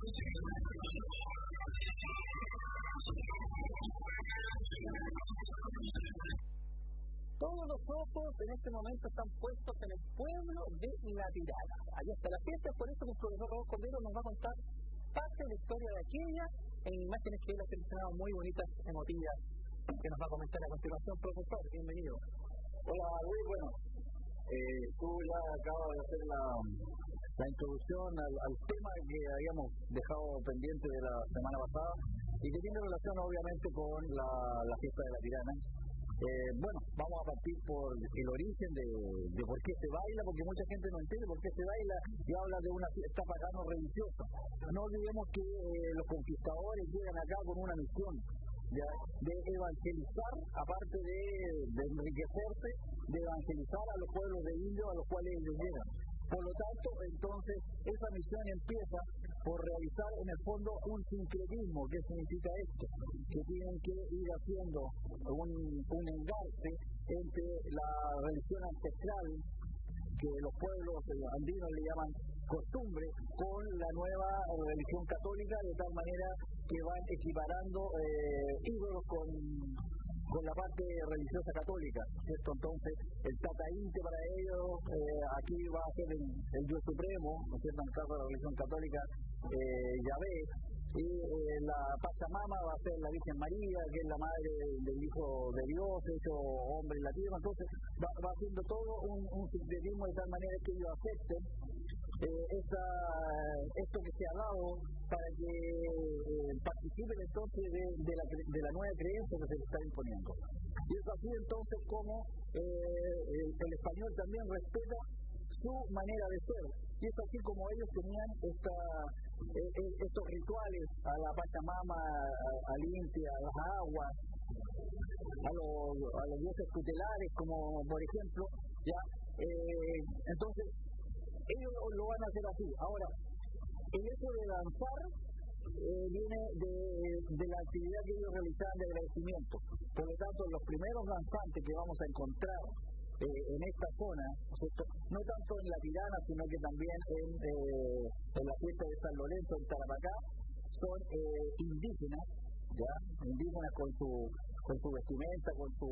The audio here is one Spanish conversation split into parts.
Todos los ojos en este momento están puestos en el pueblo de La Tirana. Allí está la fiesta, por eso el profesor Rodolfo Cordero nos va a contar parte de la historia de aquella en imágenes que él ha seleccionado muy bonitas, emotivas, que nos va a comentar a continuación. Profesor, bienvenido. Hola Luis, bueno, eh, tú ya acabas de hacer la, la introducción al, tema que habíamos dejado pendiente de la semana pasada y que tiene relación obviamente con la, fiesta de la tirana eh, bueno, vamos a partir por el origen de, de, por qué se baila, porque mucha gente no entiende por qué se baila y habla de una fiesta pagano religiosa. No olvidemos que eh, los conquistadores llegan acá con una misión ya, de evangelizar, aparte de, de enriquecerse, de evangelizar a los pueblos de indios a los cuales ellos llegan. Por lo tanto, entonces, esa misión empieza por realizar en el fondo un sincretismo. ¿Qué significa esto? Que tienen que ir haciendo un, un engarce entre la religión ancestral, que los pueblos andinos le llaman costumbre, con la nueva religión católica, de tal manera que van equiparando eh, ídolos con con la parte religiosa católica, ¿cierto? Entonces, el Tataínte para ellos, eh, aquí va a ser el, Dios Supremo, ¿no es cierto? En el caso de la religión católica, eh, Yahvé, y eh, la Pachamama va a ser la Virgen María, que es la madre del Hijo de Dios, hecho hombre en la tierra, entonces va, va haciendo todo un, un de tal manera que ellos acepten eh, esta, esto que se ha dado para que eh, participen entonces de, de, la, de la nueva creencia que se les está imponiendo. Y es así entonces como eh, el, español también respeta su manera de ser. Y es así como ellos tenían esta, eh, eh estos rituales a la Pachamama, a, a Limpia, a las aguas, a los, a los dioses tutelares, como por ejemplo, ya. Eh, entonces, ellos lo van a hacer así. Ahora, el hecho de danzar eh, viene de, la actividad que ellos realizaban de agradecimiento. Por lo tanto, los primeros danzantes que vamos a encontrar eh, en esta zona, no tanto en la Tirana, sino que también en, eh, en la fiesta de San Lorenzo, en Tarapacá, son eh, indígenas, ¿ya? indígenas con su con su vestimenta, con su,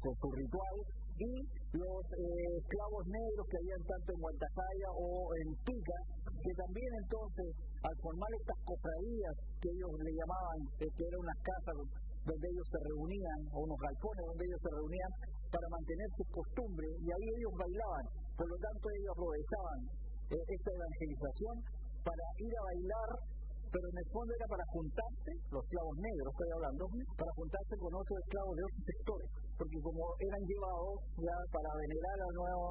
con su ritual, y los eh, esclavos negros que habían tanto en Guantacaya o en Pica, que también entonces, al formar estas cofradías que ellos le llamaban, eh, que eran unas casas donde ellos se reunían, o unos galpones donde ellos se reunían, para mantener sus costumbres, y ahí ellos bailaban. Por lo tanto, ellos aprovechaban eh, esta evangelización para ir a bailar pero en el fondo era para juntarse, los esclavos negros estoy hablando, para juntarse con otros esclavos de otros sectores, porque como eran llevados ya para venerar a, nuevo,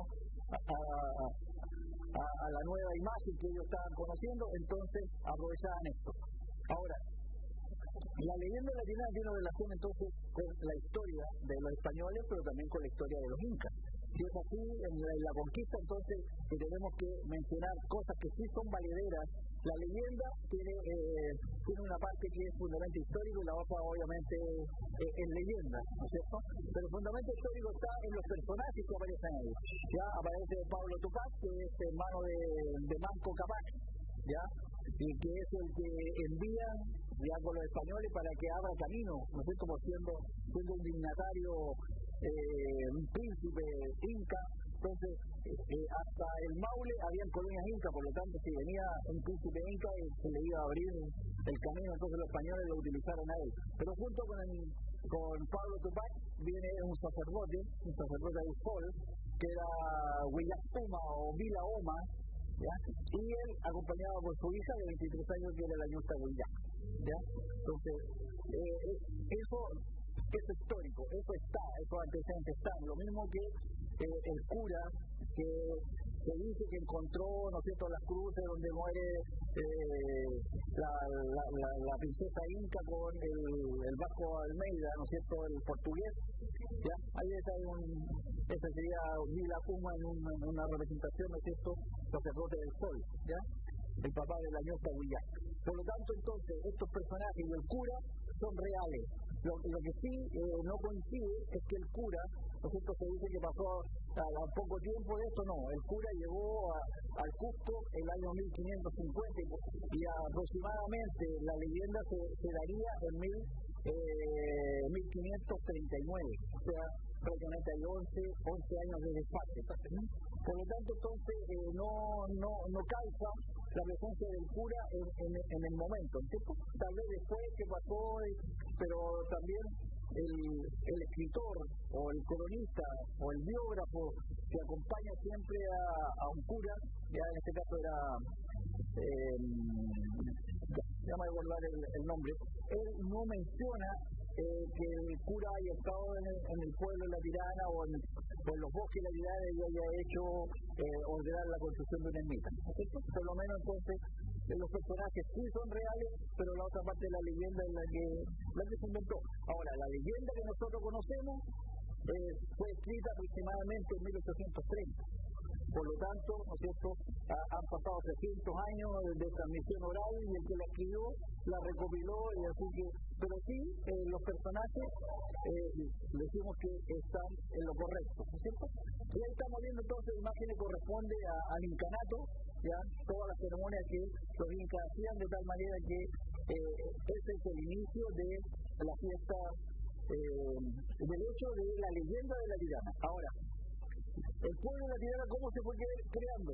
a, la nueva imagen que ellos estaban conociendo, entonces aprovechaban esto. Ahora, la leyenda latina tiene relación entonces con la historia de los españoles, pero también con la historia de los incas. Si es así, en la, en la conquista entonces que tenemos que mencionar cosas que sí son valederas la leyenda tiene, eh, tiene una parte que es fundamento histórico y la otra obviamente eh, en leyenda, ¿no es cierto? Pero el fundamento histórico está en los personajes que aparecen ahí. Ya aparece Pablo Tupac, que es hermano de, de Manco Capac, ¿ya? Y que es el que envía ya con los españoles para que abra camino, ¿no es cierto? Como siendo, siendo un dignatario, eh, un príncipe inca, entonces eh, hasta el Maule habían colonias incas, por lo tanto, si venía un príncipe inca, eh, se le iba a abrir el camino, entonces los españoles lo utilizaron a él. Pero junto con, el, con Pablo Tupac viene un sacerdote, un sacerdote de Sol, que era Puma o Vila Oma, ¿ya? y él acompañado por su hija de 23 años, que era la Ñusta Huillac. ¿ya? Entonces, eh, eh, eso es histórico, eso está, esos antecedentes están. Lo mismo que el cura que se dice que encontró, ¿no cierto?, las cruces donde muere eh, la, la, la, la, princesa Inca con el, el Vasco Almeida, ¿no cierto?, el portugués. ¿ya? Ahí está un, esa sería en una, una representación, ¿no cierto?, sacerdote del sol, ¿ya? El papá de la ñosta Huillac. Por lo tanto, entonces, estos personajes y el cura son reales. Lo, lo que sí eh, no coincide es que el cura, cierto, se dice que pasó a, poco tiempo de esto, no, el cura llegó al Cusco el año 1550 y aproximadamente la leyenda se, daría en mil, 1539, eh, o sea, prácticamente hay 11, 11 años de desfase. Por lo tanto, entonces, eh, no, no, no calza la presencia del cura en, el momento. Tal vez después que pasó, eh, pero también el, escritor o el cronista o el biógrafo que acompaña siempre a, un cura, ya en este caso era, eh, ya me el, el nombre, él no menciona eh, que el cura haya estado en el, en el pueblo de la Tirana o en, los bosques de la Tirana y haya hecho eh, ordenar la construcción de una ermita. Por lo menos entonces los personajes sí son reales, pero la otra parte de la leyenda es la que, la que se inventó. Ahora, la leyenda que nosotros conocemos eh, fue escrita aproximadamente en 1830 por lo tanto, ¿no han pasado 300 años de, transmisión oral y el que la escribió la recopiló y así que, pero sí, eh, los personajes eh, decimos que están en lo correcto, ¿no es cierto? Y ahí estamos viendo entonces imagen que corresponde al incanato, ya, todas las ceremonias que los incas hacían de tal manera que eh, este es el inicio de la fiesta eh, del hecho de la leyenda de la tirana. Ahora, el pueblo de la Tierra, ¿cómo se fue creando?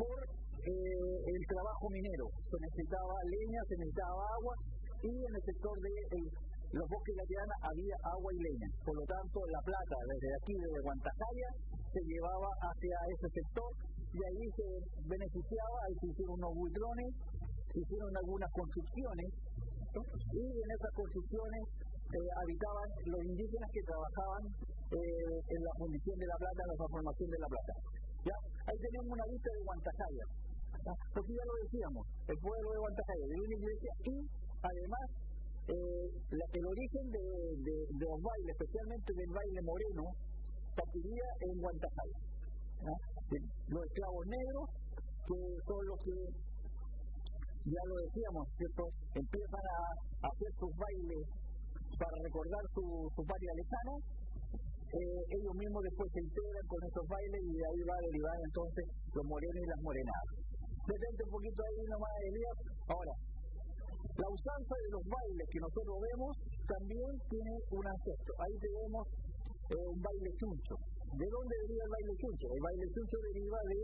Por eh, el trabajo minero. Se necesitaba leña, se necesitaba agua y en el sector de los bosques de la Tirana había agua y leña. Por lo tanto, la plata desde aquí, desde Guantacaya, se llevaba hacia ese sector y ahí se beneficiaba, ahí se hicieron unos buitrones, se hicieron algunas construcciones y en esas construcciones eh, habitaban los indígenas que trabajaban eh, en la fundición de la plata, en la transformación de la plata. ¿Ya? Ahí tenemos una lista de Guantajaya, porque ya lo decíamos, el pueblo de Guantajaya, de una iglesia y además eh, el origen de, los bailes, especialmente del baile moreno, partiría en Guantajaya. Los esclavos negros, que son los que ya lo decíamos, ¿cierto? Empiezan a hacer sus bailes para recordar su, su patria lejana eh, ellos mismos después se integran con estos bailes y de ahí va a derivar entonces los morenos y las morenadas. Detente un poquito ahí nomás, Elías. Ahora, la usanza de los bailes que nosotros vemos también tiene un ancestro. Ahí tenemos eh, un baile chuncho. ¿De dónde deriva el baile chuncho? El baile chuncho deriva de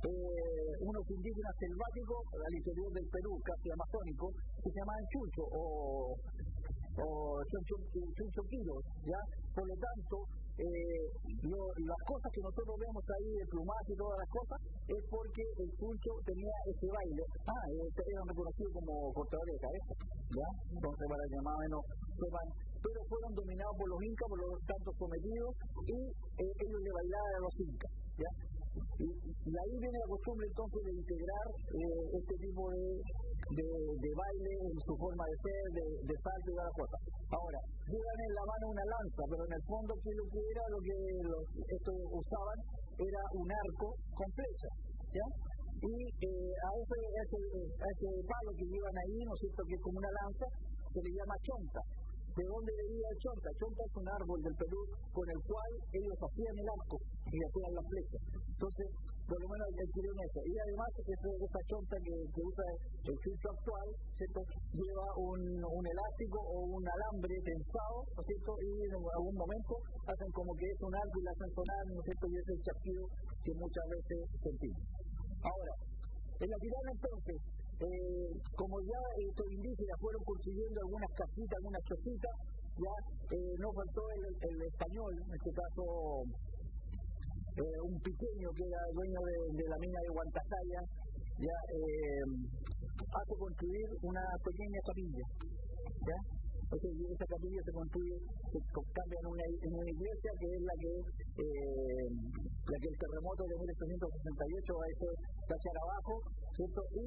eh, unos indígenas selváticos al interior del Perú, casi amazónico, que se llamaban chuncho o o ¿ya? Por lo tanto, eh, las cosas que nosotros vemos ahí, el plumaje y todas las cosas, es porque el chuncho tenía ese baile. Ah, este era reconocido como cortador de cabeza, ¿ya? Entonces, para que más o menos sepan, pero fueron dominados por los incas, por los tantos sometidos, y eh, ellos le bailaban a los incas, ¿ya? Y, ahí viene la costumbre entonces de integrar eh, este tipo de, de, baile en su forma de ser, de, salto y todas las cosas. Ahora, llevan en la mano una lanza, pero en el fondo que lo que era, lo que estos usaban, era un arco con flechas, ¿ya? Y eh, a, ese, ese, ese palo que llevan ahí, ¿no es que es como una lanza, se le llama chonta. ¿De dónde venía el chonta? Chonta es un árbol del Perú con el cual ellos hacían el arco y hacían las flechas. Entonces, por lo menos adquirieron eso. Y además, esa chonta que, usa el chucho actual, ¿cierto? lleva un, elástico o un alambre tensado, ¿no es cierto? y en algún momento hacen como que es un arco y la hacen sonar, ¿no cierto? y es el chasquido que muchas veces sentimos. Ahora, en la tirana entonces, eh, como ya estos indígenas fueron consiguiendo algunas casitas, algunas chocitas, ya eh, no faltó el, español, en este caso eh, un pequeño que era dueño de, la mina de Guantacaya, ya hace construir una pequeña capilla. ¿ya? Entonces, esa capilla se construye, se cambia en una, en iglesia que es la que que el terremoto de 1868 va a tachar abajo, ¿cierto? Y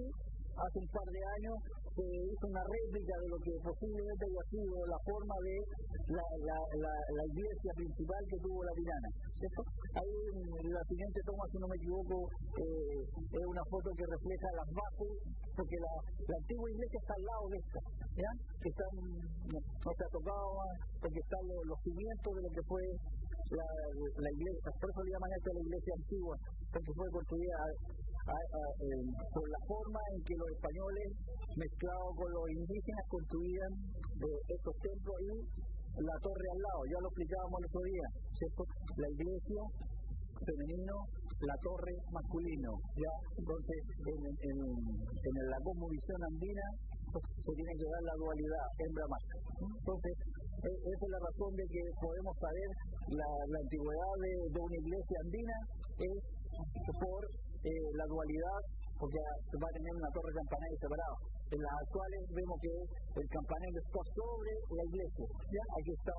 hace un par de años se hizo una réplica de lo que posiblemente haya sido la forma de la, la, la, iglesia principal que tuvo la Tirana. Ahí en la siguiente toma, si no me equivoco, eh, es una foto que refleja las bases, porque la, antigua iglesia está al lado de esta, ¿ya? que están, no, se ha tocado, porque están los, cimientos de lo que fue la, la iglesia, por eso le llaman la iglesia antigua, porque fue construida por la forma en que los españoles, mezclados con los indígenas, construían estos templos y la torre al lado, ya lo explicábamos el otro día. La iglesia femenino, la torre masculino, ya entonces en, en, en la cosmovisión andina se tiene que dar la dualidad hembra-macho. Entonces, e, esa es la razón de que podemos saber la, antigüedad de, una iglesia andina es por eh, la dualidad, porque va a tener una torre campanario separada. En las actuales vemos que el campanario está sobre la iglesia. Ya aquí está